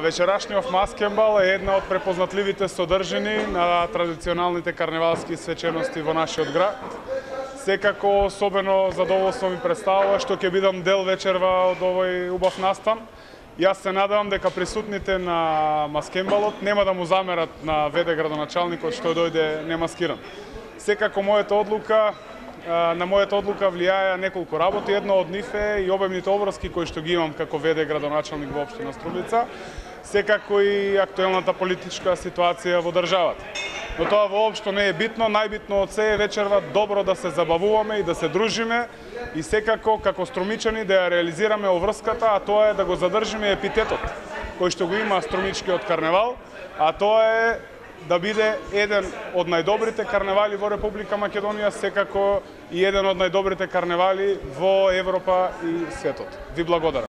Вечерашниот маскембал е една од препознатливите содржини на традиционалните карневалски свечености во нашиот град. Секако особено задоволство ми представува што ќе бидам дел вечерва од овој убав настан. Јас се надевам дека присутните на маскембалот нема да му замерат на ВД градоначалникот што дојде немаскиран. Секако мојата одлука на мојата одлука влијаја неколку работи. Едно од нив е и обемните обврски кои што ги имам како веде градоначалник во општина Струбица, секако и актуелната политичка ситуација во државата. Но тоа воопшто не е битно, најбитно од се е вечерва добро да се забавуваме и да се дружиме и секако како струмичани да ја реализираме оврската, а тоа е да го задржиме епитетот кој што го има струмичкиот карневал, а тоа е да биде еден од најдобрите карневали во Република Македонија, секако и еден од најдобрите карневали во Европа и светот. Ви благодарам.